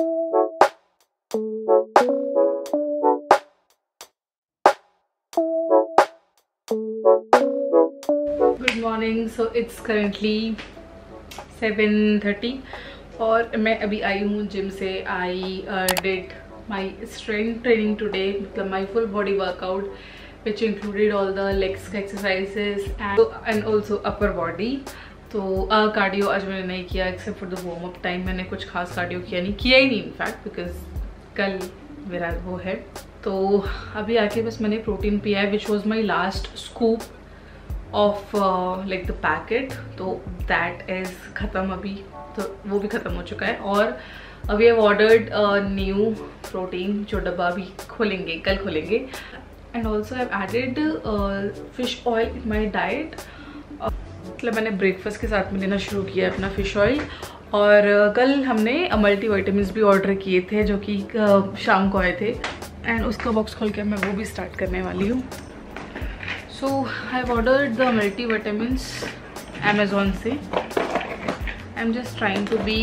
Good morning so it's currently seven thirty और मैं अभी आई हूँ जिम से. I did my strength training today मतलब my full body workout which included all the legs exercises and also upper body तो cardio आज मैंने नहीं किया except for the warm up time मैंने कुछ खास कार्डियो किया नहीं, किया ही नहीं इनफैक्ट बिकॉज़ कल मेरा वो है। तो अभी आके बस मैंने प्रोटीन पिया है which was my last scoop of like the packet तो दैट इज़ ख़त्म अभी तो वो भी ख़त्म हो चुका है। और अभी हैव ऑर्डर्ड न्यू प्रोटीन जो डब्बा भी खोलेंगे, कल खोलेंगे। And also have added fish oil in my diet मतलब मैंने ब्रेकफास्ट के साथ में लेना शुरू किया अपना फ़िश ऑयल और कल हमने मल्टी वाइटामिन भी ऑर्डर किए थे जो कि शाम को आए थे। एंड उसका बॉक्स खोल के मैं वो भी स्टार्ट करने वाली हूँ। So I order the multivitamin Amazon से। I am just trying to be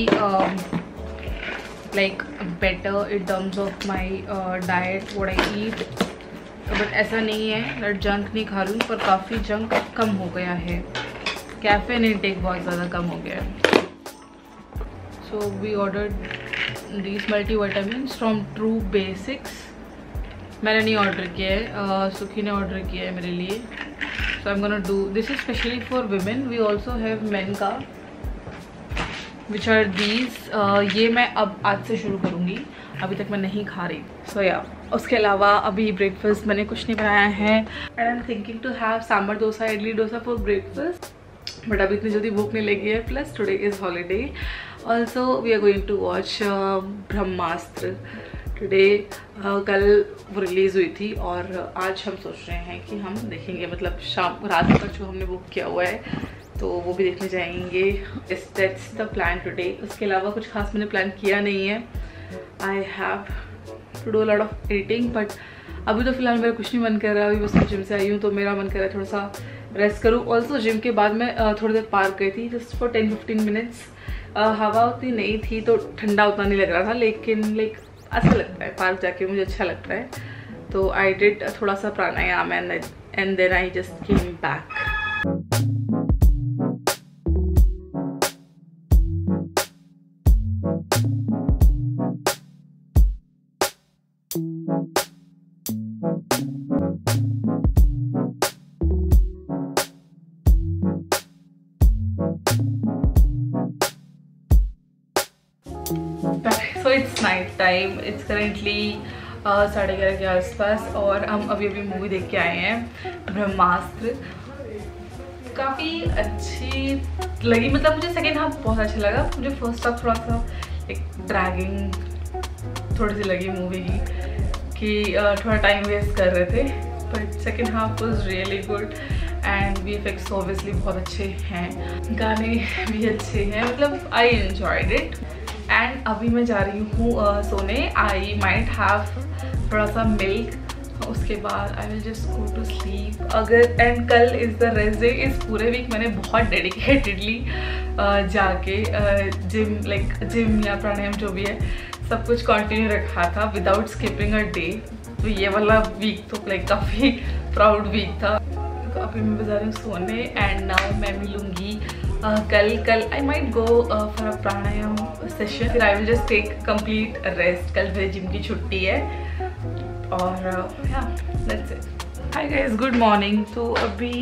like better in terms of my diet what I eat but ऐसा नहीं है जंक नहीं खा रही पर काफ़ी जंक कम हो गया है। कैफ़े इनटेक बहुत ज़्यादा कम हो गया है। So we order these multivitamin from True Basics मैंने नहीं ऑर्डर किया है। सुखी ने ऑर्डर किया है मेरे लिए। So I am gonna do this is specially for women we also have men का विच आर दीज ये मैं अब आज से शुरू करूँगी। अभी तक मैं नहीं खा रही। सो so, या yeah. उसके अलावा अभी ब्रेकफास्ट मैंने कुछ नहीं बनाया है। And I am thinking to have sambar dosa idli dosa for breakfast but अभी इतनी जल्दी भूख नहीं लगी है। Plus today is holiday also we are going to watch Brahmastra today uh, कल वो रिलीज़ हुई थी और आज हम सोच रहे हैं कि हम देखेंगे। मतलब शाम रात तक जो हमने बुक किया हुआ है तो वो भी देखने जाएँगे। इस दैट्स द प्लान टुडे उसके अलावा कुछ खास मैंने प्लान किया नहीं है। I have to do lot of editing but अभी तो फ़िलहाल मेरा कुछ नहीं मन कर रहा। अभी बस जिम से आई हूँ तो मेरा मन कर रहा है थोड़ा सा रेस्ट करूँ. ऑल्सो जिम के बाद मैं थोड़ी देर पार्क गई थी just for ten fifteen minutes हवा उतनी नहीं थी तो ठंडा उतना नहीं लग रहा था, लेकिन लाइक अच्छा लगता है पार्क जाके, मुझे अच्छा लगता है. तो आई डिड थोड़ा सा pranayama and and then I just came back time it's currently साढ़े ग्यारह के आसपास और हम अभी अभी मूवी देख के आए हैं ब्रह्मास्त्र काफ़ी अच्छी लगी मतलब मुझे सेकेंड हाफ़ बहुत अच्छा लगा। मुझे फ़र्स्ट हाफ़ थोड़ा सा एक ड्रैगिंग थोड़ी सी लगी मूवी की, कि थोड़ा टाइम वेस्ट कर रहे थे। But second half was really good and we F obviously बहुत अच्छे हैं। गाने भी अच्छे हैं मतलब आई एन्जॉयड इट एंड अभी मैं जा रही हूँ uh, सोने। आई माइट हैव थोड़ा सा मिल्क उसके बाद I will just go to sleep अगर एंड कल इज़ द रेस्ट डे इस पूरे वीक मैंने बहुत डेडिकेटेडली जाके जिम लाइक जिम या प्राणायाम जो भी है सब कुछ कंटिन्यू रखा था विदाउट स्किपिंग अ डे तो ये वाला वीक तो लाइक काफ़ी प्राउड वीक था। तो अभी मैं बजा रही हूँ सोने एंड नाउ मैं मिलूँगी कल कल I might go for a pranayama session फिर I will just take complete rest कल मेरे जिम की छुट्टी है। और हाय गाइस गुड मॉर्निंग तो अभी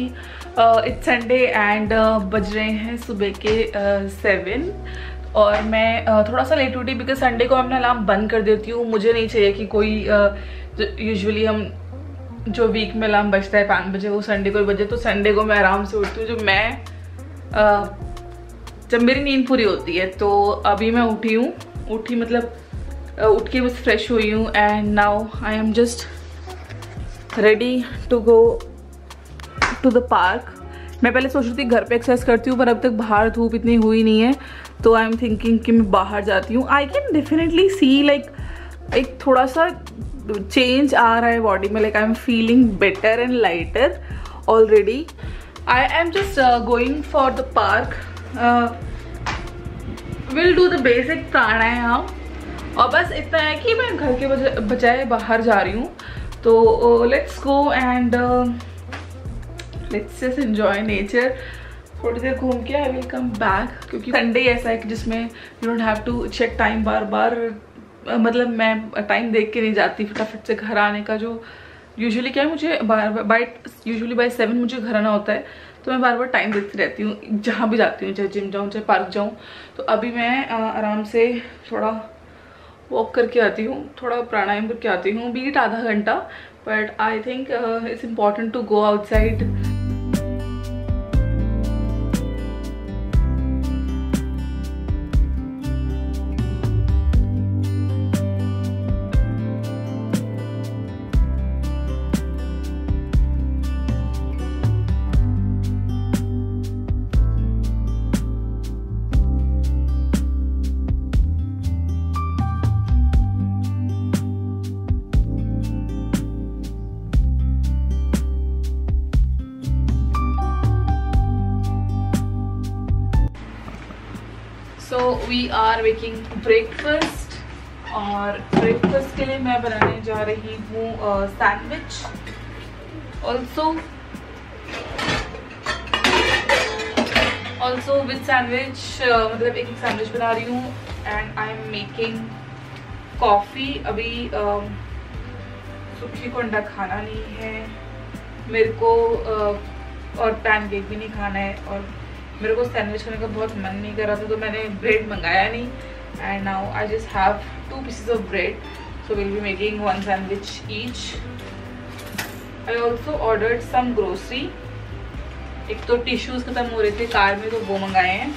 इट्स संडे एंड बज रहे हैं सुबह के सेवन uh, और मैं uh, थोड़ा सा लेट उठी बिकॉज़ संडे को मैं अपना अलार्म बंद कर देती हूँ। मुझे नहीं चाहिए कि कोई यूजुअली uh, हम जो वीक में अलार्म बजता है पाँच बजे वो संडे को बजे। तो संडे को मैं आराम से उठती हूँ। जो मैं जब मेरी नींद पूरी होती है तो अभी मैं उठी हूँ। उठी मतलब उठ के बस फ्रेश हुई हूँ and now I am just ready to go to the park मैं पहले सोच रही थी घर पे एक्सरसाइज करती हूँ, पर अब तक बाहर धूप इतनी हुई नहीं है तो आई एम थिंकिंग कि मैं बाहर जाती हूँ। I can definitely see like एक थोड़ा सा चेंज आ रहा है बॉडी में like I am feeling better and lighter already I am just uh, going for the park. Uh, we'll do the basic pranayam और बस इतना है कि मैं घर के बजाय बाहर जा रही हूँ। तो let's go and let's just enjoy nature थोड़ी देर घूम के आई विल कम बैक क्योंकि संडे ऐसा है कि जिसमें you don't have to check time बार बार मतलब मैं टाइम देख के नहीं जाती फटाफट से घर आने का जो यूजुअली क्या है, मुझे बार बार बाई यूजली बाई सेवन मुझे घर आना होता है तो मैं बार बार टाइम देखती रहती हूँ, जहाँ भी जाती हूँ, चाहे जिम जाऊँ, चाहे पार्क जाऊँ। तो अभी मैं आराम से थोड़ा वॉक करके आती हूँ, थोड़ा प्राणायाम करके आती हूँ बीट आधा घंटा but I think it's important to go outside we are making breakfast और ब्रेकफास्ट के लिए मैं बनाने जा रही हूँ sandwich also also with sandwich मतलब एक सैंडविच बना रही हूँ and I am making coffee अभी uh, सुखी को अंडा खाना नहीं है. मेरे को uh, और पैनकेक भी नहीं खाना है और मेरे को सैंडविच खाने का बहुत मन नहीं कर रहा था तो मैंने ब्रेड मंगाया नहीं। And now I just have two pieces of bread so will be making one sandwich each I also ordered some grocery एक तो टिश्यूज़ ख़त्म हो रहे थे कार में तो वो मंगाए हैं।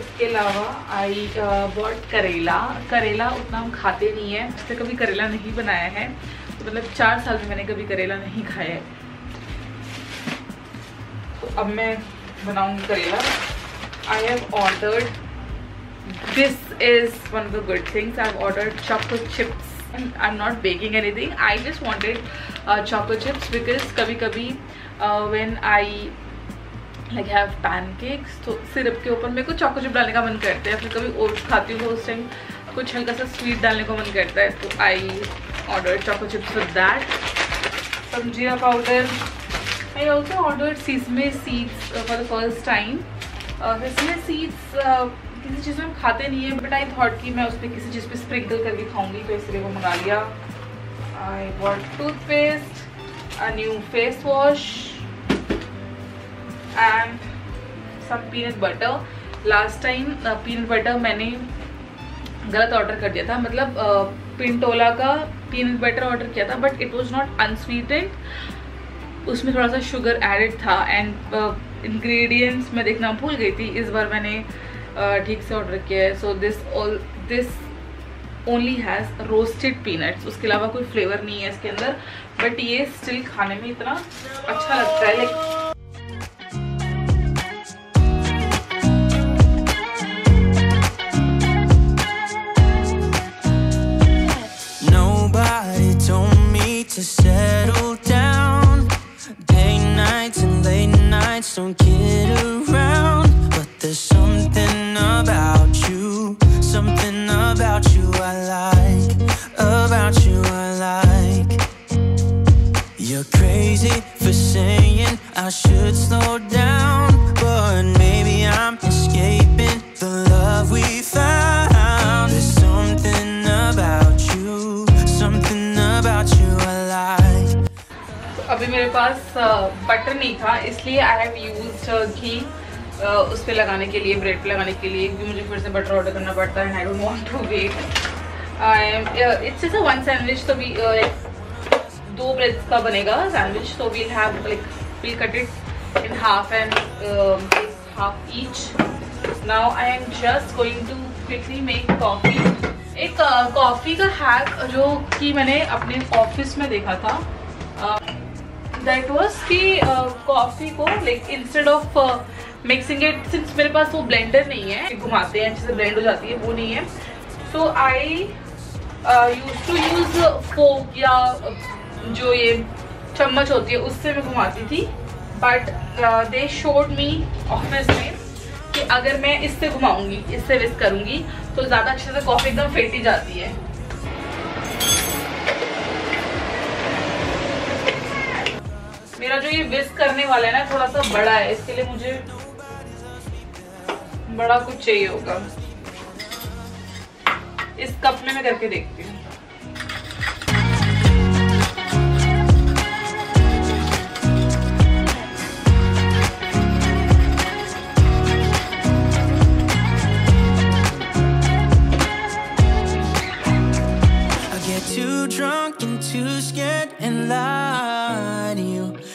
उसके अलावा आई बॉट करेला। करेला उतना हम खाते नहीं हैं उससे कभी करेला नहीं बनाया है। तो मतलब चार साल में मैंने कभी करेला नहीं खाया है। तो अब मैं बनाऊँगी करेला. I have order this is one of the good things I have order chocolate chips I am not baking anything I just wanted chocolate chips because कभी कभी when I like have pancakes तो syrup के ऊपर मेरे को chocolate chip डालने का मन करता है. फिर कभी ओट्स खाती हूँ, उस टाइम कुछ हल्का सा स्वीट डालने का मन करता है. तो I order chocolate chips with that समझिया powder I also ordered sesame seeds uh, for the first time. Uh, sesame seeds uh, किसी चीज़ में हम खाते नहीं है बट आई थॉट कि मैं उस पर किसी चीज़ पे स्प्रिंकल करके खाऊँगी तो इसलिए वो मंगा लिया। I bought toothpaste a new face wash and some peanut butter last time peanut butter मैंने गलत ऑर्डर कर दिया था। मतलब पिंटोला uh, का पीनट बटर ऑर्डर किया था but it was not unsweetened उसमें थोड़ा सा शुगर एडिड था एंड इंग्रेडिएंट्स uh, मैं देखना भूल गई थी। इस बार मैंने uh, ठीक से ऑर्डर किया है। So this all this only has roasted peanuts उसके अलावा कोई फ्लेवर नहीं है इसके अंदर। बट ये स्टिल खाने में इतना अच्छा लगता है। लाइक पास बटर नहीं था, इसलिए आई हैव यूज़ घी उस पर लगाने के लिए ब्रेड पे लगाने के लिए, क्योंकि मुझे फिर से बटर ऑर्डर करना पड़ता है I don't want to wait it's is a one sandwich तो वी दो ब्रेड का बनेगा सैंडविच तो we'll have like we'll cut it in half and half each now I am just going to quickly make coffee एक coffee का hack जो कि मैंने अपने ऑफ़िस में देखा था दैट वॉज़ कि कॉफ़ी को like instead of mixing it since मेरे पास वो ब्लेंडर नहीं है, घुमाते हैं, अच्छे से ब्लेंड हो जाती है, वो नहीं है। So I used to use फोक या जो ये चम्मच होती है, उससे मैं घुमाती थी। But they showed me office में कि अगर मैं इससे घुमाऊँगी, इससे विस्क करूँगी तो ज़्यादा अच्छे से कॉफ़ी एकदम फेटी जाती है। जो ये विस्क करने वाला है ना थोड़ा सा बड़ा है, इसके लिए मुझे बड़ा कुछ चाहिए होगा। इस कप में मैं करके देखती हूँ।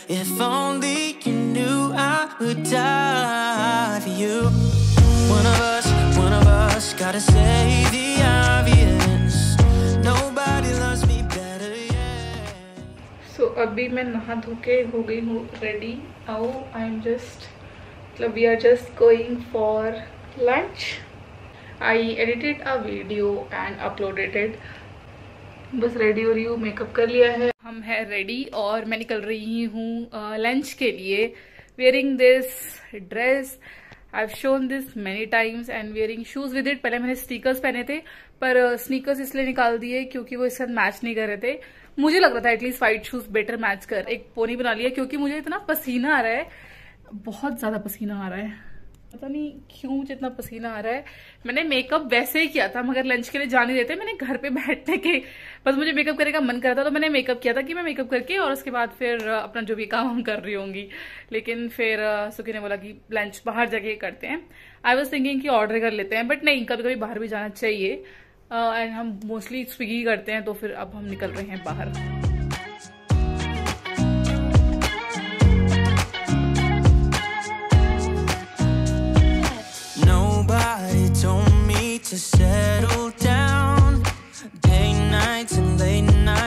If only you knew I would die for you. One of us, one of us, gotta say the obvious. Nobody loves me better yet. So अभी मैं नहा धो के हो गई हूँ ready now I am just मतलब we are just going for lunch I edited a video and uploaded it बस रेडी हो रही हूँ मेकअप कर लिया है हम है रेडी और मैं निकल रही हूँ लंच के लिए। Wearing this dress I have shown this many times and wearing shoes with it पहले मैंने स्नीकर्स पहने थे, पर स्नीकर्स इसलिए निकाल दिए क्योंकि वो इसके साथ मैच नहीं कर रहे थे। मुझे लग रहा था at least white shoes better match कर। एक पोनी बना लिया क्योंकि मुझे इतना पसीना आ रहा है। बहुत ज़्यादा पसीना आ रहा है। पता नहीं क्यों मुझे इतना पसीना आ रहा है। मैंने मेकअप वैसे ही किया था, मगर लंच के लिए जाने देते मैंने घर पे बैठने के, बस मुझे मेकअप करने का मन कर था तो मैंने मेकअप किया था कि मैं मेकअप करके और उसके बाद फिर अपना जो भी काम हम कर रही होंगी। लेकिन फिर सुखी ने बोला कि लंच बाहर जाके करते हैं। आई वॉज़ थिंकिंग कि ऑर्डर कर लेते हैं बट नहीं कभी कभी बाहर भी जाना चाहिए। एंड हम मोस्टली स्विगी करते हैं तो फिर अब हम निकल रहे हैं बाहर।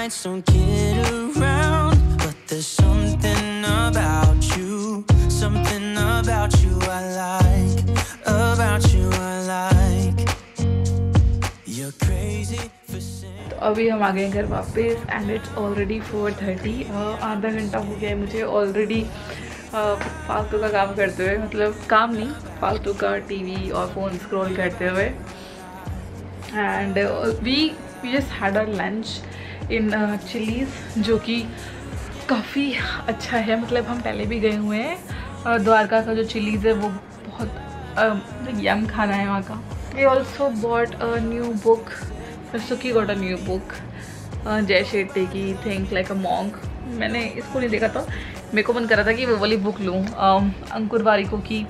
Nights don't get around But there's something about you Something about you I like About you I like You're crazy तो अभी हम आ गए घर वापस and it's already four thirty आधा घंटा हो गया है मुझे ऑलरेडी फालतू का काम करते हुए मतलब काम नहीं फालतू का टीवी और फ़ोन स्क्रॉल करते हुए and we we just had a lunch in Chili's जो कि काफ़ी अच्छा है। मतलब हम पहले भी गए हुए हैं द्वारका का जो चिलीज़ है, वो बहुत यम खाना है वहाँ का। We also bought a new book सुखी got a new book Jay Shetty की थिंक लाइक अ मॉन्ग मैंने इसको नहीं देखा था। मेरे को मन कर था कि वो वाली बुक लूँ। अंकुर वारिको की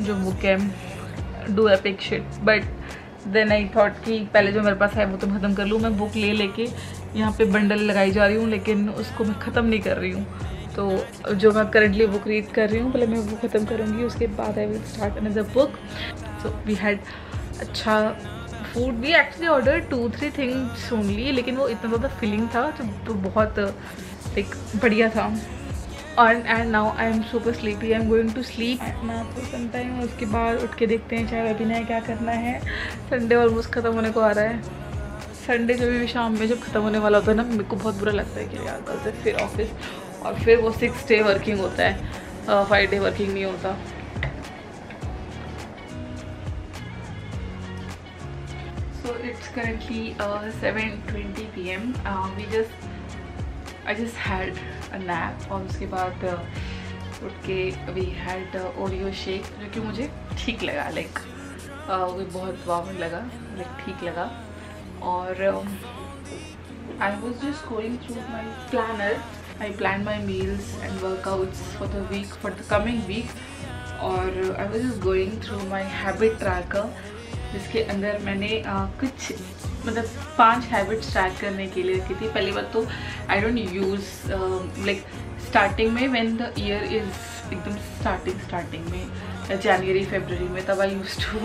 जो बुक है do epic but then I thought कि पहले जो मेरे पास है, वो तो ख़त्म कर लूँ। मैं बुक ले लेके यहाँ पे बंडल लगाई जा रही हूँ लेकिन उसको मैं ख़त्म नहीं कर रही हूँ। तो जो मैं करंटली बुक रीड कर रही हूँ पहले मैं वो ख़त्म करूँगी उसके बाद I will start another book so we had अच्छा फ़ूड भी actually order two three things only लेकिन वो इतना ज़्यादा फीलिंग था तो, तो बहुत लाइक बढ़िया था। और and now I am super super I am going to sleep मैं आपको सुनता हूँ उसके बाद उठ के देखते हैं चाय पीना है क्या करना है। संडे ऑलमोस्ट ख़त्म होने को आ रहा है। संडे जब भी शाम में जब ख़त्म होने वाला होता है ना मेरे को बहुत बुरा लगता है कि यार कल से फिर ऑफ़िस और फिर वो सिक्स डे वर्किंग होता है फाइव डे वर्किंग नहीं होता so it's currently uh, 7:20 p.m. Uh, we just I just had a nap और उसके बाद uh, उठ के वी हैड ओरियो शेक जो कि मुझे ठीक लगा लाइक uh, वो बहुत वाव लगा लाइक ठीक लगा और I was just going through my planner I plan my meals and workouts for the week for the coming week और I was just going through my habit tracker जिसके अंदर मैंने uh, कुछ मतलब पाँच हैबिट्स ट्रैक करने के लिए रखी थी। पहली बात तो I don't use like starting में व्हेन द ईयर इज़ एकदम स्टार्टिंग स्टार्टिंग में जनवरी फेबररी में तब I used to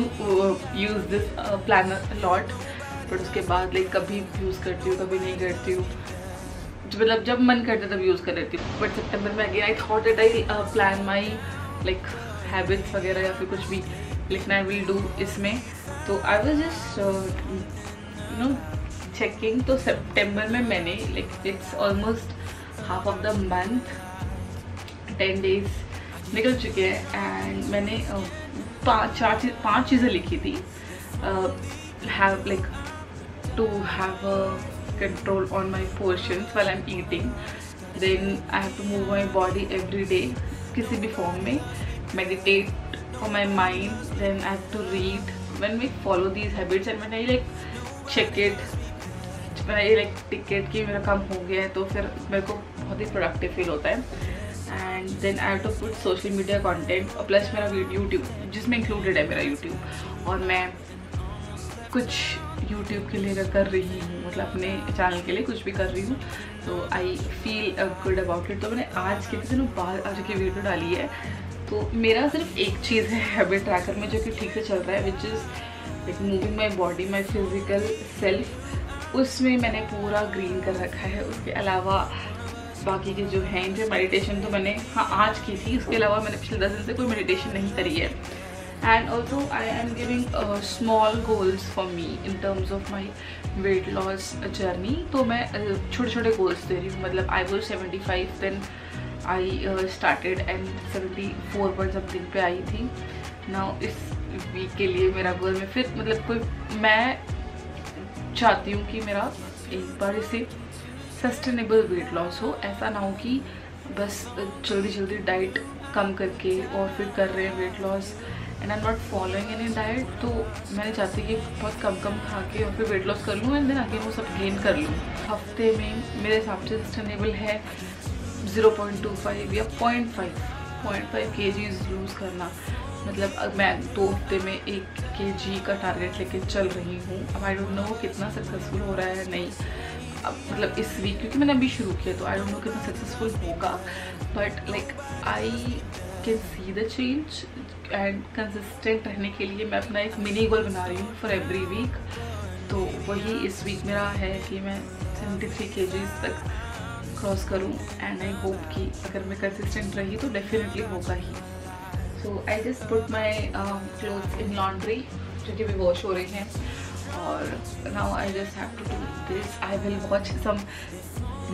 use this planner lot but उसके बाद लाइक कभी यूज़ करती हूँ, कभी नहीं करती हूँ। मतलब जब मन करता तब यूज़ कर लेती हूँ। बट सितंबर में again I thought at I plan my like habits वगैरह या फिर कुछ भी लिखना आई विल डू इसमें। तो I was just you know checking तो सितंबर में मैंने like it's almost half of the month ten days निकल चुके हैं। एंड मैंने पाँच चार पाँच चीज़ें लिखी थी। Have, like to have a control on my portions while I'm eating then I have to move my body every day किसी भी form में meditate for my mind then I have to read when we follow these habits and when I like check it when I like ticket कि मेरा काम हो गया है तो फिर मेरे को बहुत ही प्रोडक्टिव फील होता है and then I have to put social media content और प्लस मेरा यूट्यूब जिसमें इंक्लूडेड है मेरा यूट्यूब और मैं कुछ यूट्यूब के लिए कर रही हूँ मतलब अपने चैनल के लिए कुछ भी कर रही हूँ तो I feel good about it तो मैंने आज कितने दिनों बाद आज की वीडियो डाली है। तो मेरा सिर्फ़ एक चीज़ है हैबिट ट्रैकर में जो कि ठीक से चल रहा है which is like moving my body my physical self उसमें मैंने पूरा ग्रीन कर रखा है। उसके अलावा बाकी के जो हैं जो मेडिटेशन तो मैंने हाँ आज की थी। उसके अलावा मैंने पिछले दस दिन से कोई मेडिटेशन नहीं करी है। And also I am giving small goals for me in terms of my weight loss journey तो मैं छोटे छोटे गोल्स दे रही हूँ। मतलब I was seventy five then I started and seventy four point something पे आई थी। ना इस वीक के लिए मेरा गोल में फिर मतलब कोई, मैं चाहती हूँ कि मेरा एक बार इसे सस्टेनेबल वेट लॉस हो। ऐसा ना हो कि बस जल्दी जल्दी डाइट कम करके और फिर कर रहे हैं weight loss and I am not following any diet तो मैंने चाहती कि बहुत कम कम खा के और फिर वेट लॉस कर लूँ एंड देन आगे वो सब गेन कर लूँ। हफ़्ते में मेरे हिसाब से सस्टेनेबल है ज़ीरो पॉइंट टू फाइव या point five point five kgs lose करना। मतलब अब मैं दो हफ़्ते में एक के जी का टारगेट लेके चल रही हूँ। अब आई डोंट नो कितना सक्सेसफुल हो रहा है नहीं। अब मतलब इस वीक क्योंकि मैंने अभी शुरू किया तो आई डोंट नो कितना सक्सेसफुल होगा। But like I can see the change and consistent रहने के लिए मैं अपना एक मिनी गोल बना रही हूँ फॉर एवरी वीक तो वही इस वीक मेरा है कि मैं सेवेंटी थ्री के तक क्रॉस करूँ एंड आई होप कि अगर मैं कंसिस्टेंट रही तो डेफिनेटली होगा ही. So I just put my clothes in laundry जो कि भी वॉश हो रही हैं और now I just have to do this I will watch some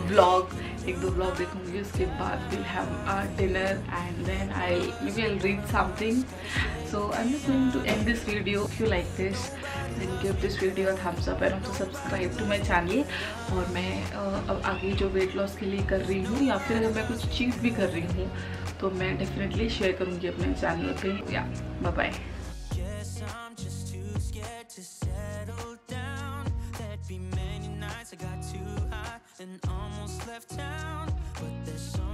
vlog एक दो ब्लॉग देखूँगी, उसके बाद will have a dinner and then I maybe I read something i'm just going to end this video. If you like this, then give this video a thumbs up and also subscribe to my channel. और मैं अब आगे जो weight loss के लिए कर रही हूँ या फिर अगर मैं कुछ चीज़ भी कर रही हूँ तो मैं डेफिनेटली शेयर करूँगी अपने चैनल पे। या bye left town But there's some